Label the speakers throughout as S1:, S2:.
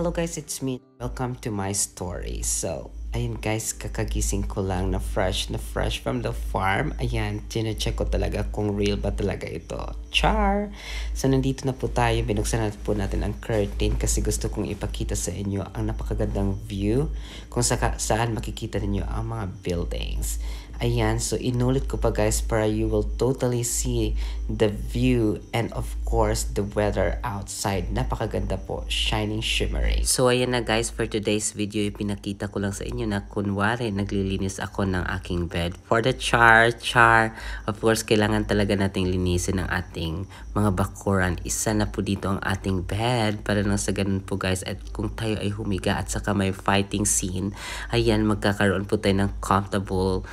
S1: Hello guys, it's me. Welcome to my story. So, ayun guys, kakagising ko lang na fresh na fresh from the farm. Ayan, chinecheck ko talaga kung real ba talaga ito. Char! So, nandito na po tayo. Binuksan na po natin ang curtain kasi gusto kong ipakita sa inyo ang napakagandang view kung saka, saan makikita ninyo ang mga buildings. Ayan, so inulit ko pa guys para you will totally see the view and of course the weather outside. Napakaganda po, shining shimmery. So ayan na guys, for today's video, pinakita ko lang sa inyo na kunwari naglilinis ako ng aking bed. For the char, char, of course kailangan talaga nating linisin ang ating mga bakuran. Isa na po dito ang ating bed para nang sa ganun po guys at kung tayo ay humiga at saka may fighting scene, ayan magkakaroon po tayo ng comfortable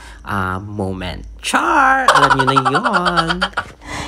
S1: moment. Char! Alam nyo na yon.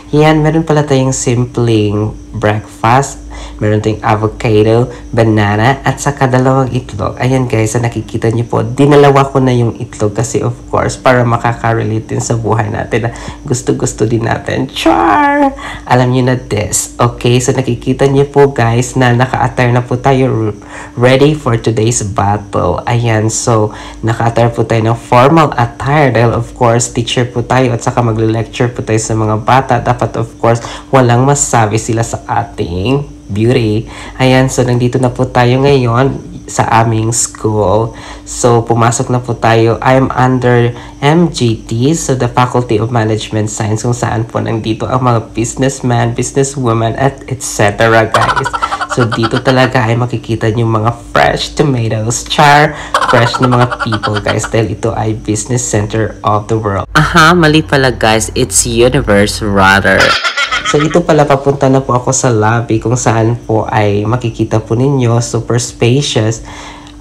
S1: Yan, meron pala tayong simpleng breakfast Meron tayong avocado, banana, at saka dalawang itlog. Ayan guys, sa nakikita niyo po, dinalawa ko na yung itlog kasi of course, para makaka-relate din sa buhay natin na gusto-gusto din natin. Char! Alam niyo na this. Okay, so nakikita niyo po guys na naka-attire na po tayo ready for today's battle. Ayan, so naka-attire po tayo ng formal attire dahil of course, teacher po tayo at saka magle-lecture po tayo sa mga bata. Dapat of course, walang masabi sila sa ating beauty. Ayan, so nandito na po tayo ngayon sa aming school. So, pumasok na po tayo. I'm under MGT, so the Faculty of Management Science, kung saan po nandito ang mga businessman, businesswoman, at etc. guys. So, dito talaga ay makikita niyo mga fresh tomatoes, char, fresh na mga people, guys, dahil ito ay business center of the world. Aha, mali pala, guys. It's universe, rather. So ito pala papunta na po ako sa lobby kung saan po ay makikita po ninyo super spacious.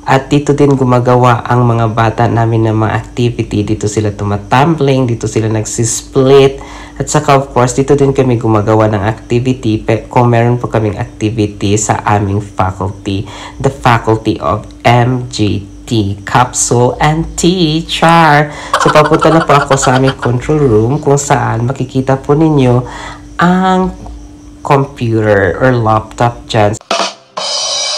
S1: At dito din gumagawa ang mga bata namin ng mga activity. Dito sila tumatumbling, dito sila nagsisplit. At saka of course, dito din kami gumagawa ng activity kung meron po kaming activity sa aming faculty. The Faculty of MGT capsule and teacher. So, papunta na po ako sa aming control room kung saan makikita po ninyo ang computer or laptop dyan.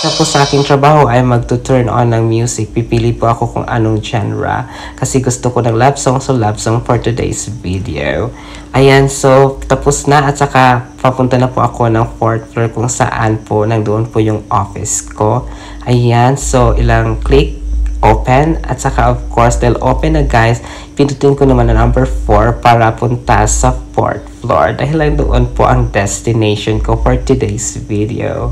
S1: Tapos sa aking trabaho ay magto-turn on ng music. Pipili po ako kung anong genre. Kasi gusto ko ng love song, so love song for today's video. Ayan, so tapos na at saka papunta na po ako ng fourth floor kung saan po, nandoon po yung office ko. Ayan, so ilang click open. At saka of course, dahil open na guys, pindutin ko naman na number 4 para punta sa 4th floor. Dahil lang doon po ang destination ko for today's video.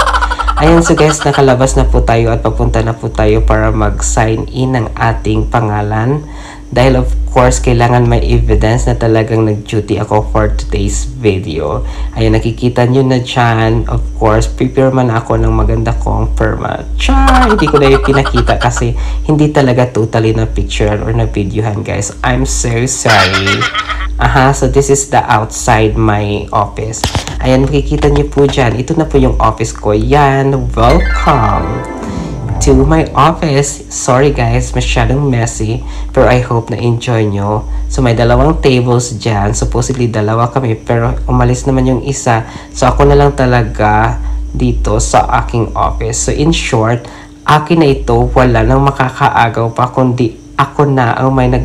S1: Ayan so guys, nakalabas na po tayo at papunta na po tayo para mag-sign in ng ating pangalan. Dahil of course, kailangan may evidence na talagang nag-duty ako for today's video. Ayan, nakikita nyo na dyan. Of course, prepare man ako ng maganda kong perma. Char! Hindi ko na yung pinakita kasi hindi talaga totally na picture or na videohan guys. I'm so sorry. Aha, so this is the outside my office. Ayan, makikita nyo po dyan. Ito na po yung office ko. Yan, welcome! To my office. Sorry guys, masyadong messy. Pero I hope na enjoy nyo. So may dalawang tables dyan. Supposedly dalawa kami. Pero umalis naman yung isa. So ako na lang talaga dito sa aking office. So in short, akin na ito. Wala nang makakaagaw pa kundi ako na ang may nag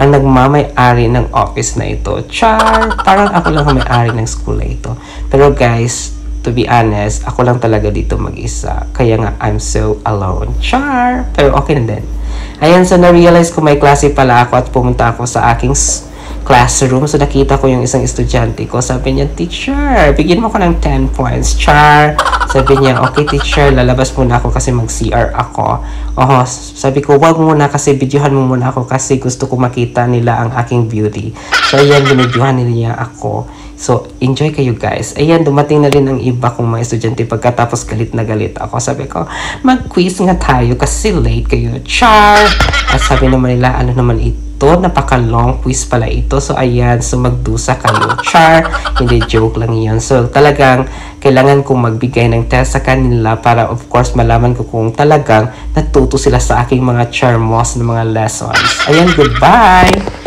S1: ang nagmamay-ari ng office na ito. Char! Parang ako lang ang may-ari ng school na ito. Pero guys, to be honest, ako lang talaga dito mag-isa. Kaya nga, I'm so alone. Char! Pero okay na din. Ayan, so na-realize ko may klase pala ako at pumunta ako sa aking classroom. So nakita ko yung isang estudyante ko. Sabi niya, teacher, bigyan mo ko ng 10 points. Char! Sabi niya, okay teacher, lalabas muna ako kasi mag-CR ako. Oh, sabi ko, wag muna kasi videohan mo muna ako kasi gusto ko makita nila ang aking beauty. So ayan, binidyohan nila ako. So, enjoy kayo guys. Ayan, dumating na rin ang iba kong mga estudyante pagkatapos galit na galit ako. Sabi ko, mag-quiz nga tayo kasi late kayo. Char! At sabi naman nila, ano naman ito? Napaka-long quiz pala ito. So, ayan. So, magdusa kayo. Char! Hindi, joke lang yun. So, talagang kailangan kong magbigay ng test sa kanila para of course malaman ko kung talagang natuto sila sa aking mga charmos na mga lessons. Ayan, goodbye!